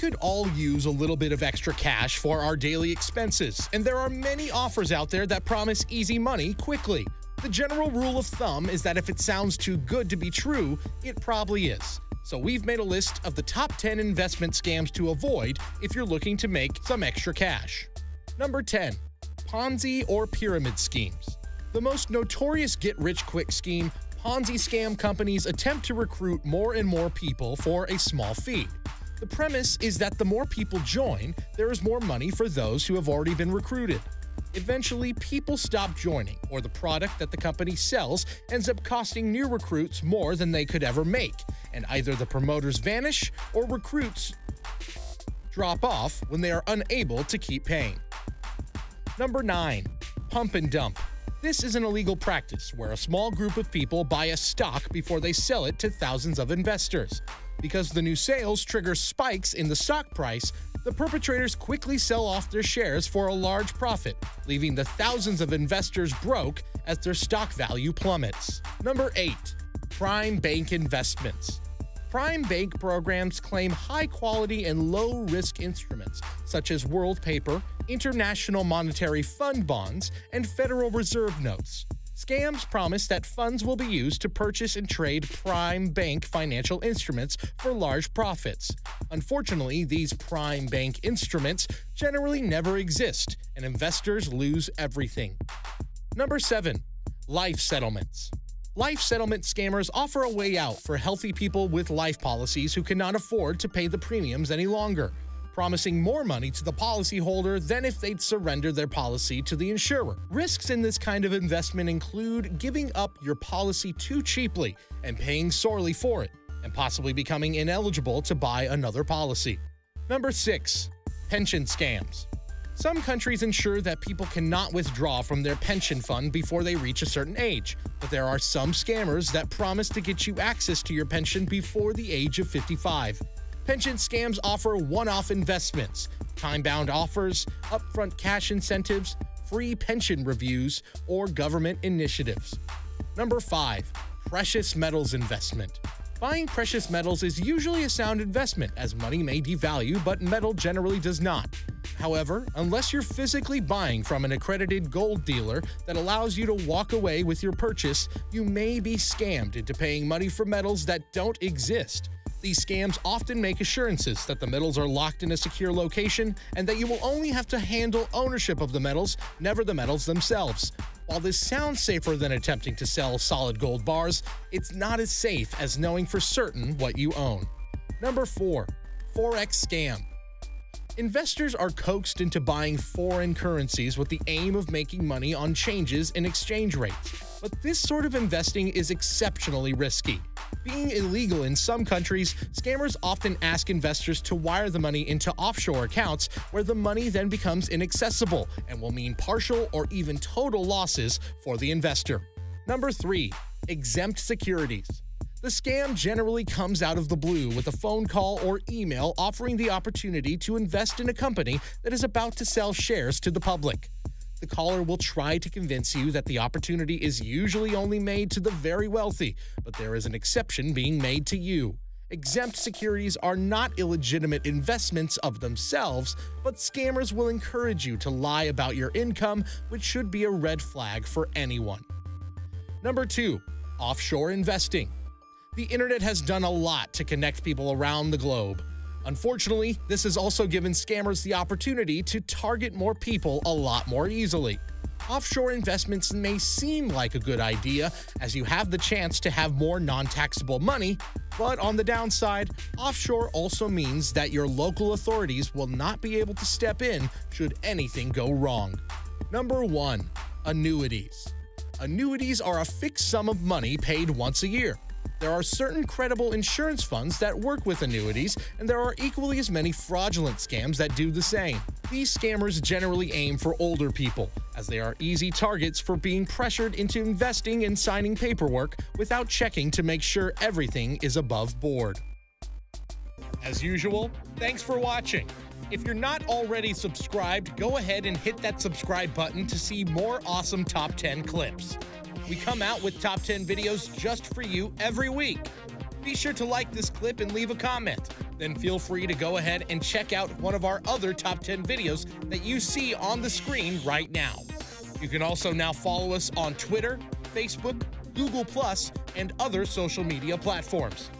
could all use a little bit of extra cash for our daily expenses, and there are many offers out there that promise easy money quickly. The general rule of thumb is that if it sounds too good to be true, it probably is. So we've made a list of the top 10 investment scams to avoid if you're looking to make some extra cash. Number 10 Ponzi or pyramid schemes. The most notorious get rich quick scheme Ponzi scam companies attempt to recruit more and more people for a small fee. The premise is that the more people join, there is more money for those who have already been recruited. Eventually, people stop joining, or the product that the company sells ends up costing new recruits more than they could ever make, and either the promoters vanish or recruits drop off when they are unable to keep paying. Number 9. Pump and dump. This is an illegal practice where a small group of people buy a stock before they sell it to thousands of investors. Because the new sales trigger spikes in the stock price, the perpetrators quickly sell off their shares for a large profit, leaving the thousands of investors broke as their stock value plummets. Number 8. Prime Bank Investments. Prime Bank programs claim high quality and low risk instruments such as world paper, international monetary fund bonds, and Federal Reserve notes. Scams promise that funds will be used to purchase and trade prime bank financial instruments for large profits. Unfortunately, these prime bank instruments generally never exist, and investors lose everything. Number 7. Life Settlements. Life settlement scammers offer a way out for healthy people with life policies who cannot afford to pay the premiums any longer, promising more money to the policyholder than if they'd surrender their policy to the insurer. Risks in this kind of investment include giving up your policy too cheaply and paying sorely for it, and possibly becoming ineligible to buy another policy. Number 6. Pension Scams. Some countries ensure that people cannot withdraw from their pension fund before they reach a certain age, but there are some scammers that promise to get you access to your pension before the age of 55. Pension scams offer one off investments, time bound offers, upfront cash incentives, free pension reviews, or government initiatives. Number 5. Precious metals investment. Buying precious metals is usually a sound investment, as money may devalue, but metal generally does not. However, unless you're physically buying from an accredited gold dealer that allows you to walk away with your purchase, you may be scammed into paying money for metals that don't exist. These scams often make assurances that the metals are locked in a secure location and that you will only have to handle ownership of the metals, never the metals themselves. While this sounds safer than attempting to sell solid gold bars, it's not as safe as knowing for certain what you own. Number 4. Forex Scam Investors are coaxed into buying foreign currencies with the aim of making money on changes in exchange rates. But this sort of investing is exceptionally risky. Being illegal in some countries, scammers often ask investors to wire the money into offshore accounts where the money then becomes inaccessible and will mean partial or even total losses for the investor. Number 3. Exempt securities. The scam generally comes out of the blue with a phone call or email offering the opportunity to invest in a company that is about to sell shares to the public. The caller will try to convince you that the opportunity is usually only made to the very wealthy, but there is an exception being made to you. Exempt securities are not illegitimate investments of themselves, but scammers will encourage you to lie about your income, which should be a red flag for anyone. Number 2. Offshore investing. The internet has done a lot to connect people around the globe. Unfortunately, this has also given scammers the opportunity to target more people a lot more easily. Offshore investments may seem like a good idea, as you have the chance to have more non taxable money, but on the downside, offshore also means that your local authorities will not be able to step in should anything go wrong. Number 1. Annuities. Annuities are a fixed sum of money paid once a year. There are certain credible insurance funds that work with annuities, and there are equally as many fraudulent scams that do the same. These scammers generally aim for older people, as they are easy targets for being pressured into investing and signing paperwork without checking to make sure everything is above board. As usual, thanks for watching. If you're not already subscribed, go ahead and hit that subscribe button to see more awesome top 10 clips. We come out with top 10 videos just for you every week. Be sure to like this clip and leave a comment. Then feel free to go ahead and check out one of our other top 10 videos that you see on the screen right now. You can also now follow us on Twitter, Facebook, Google, and other social media platforms.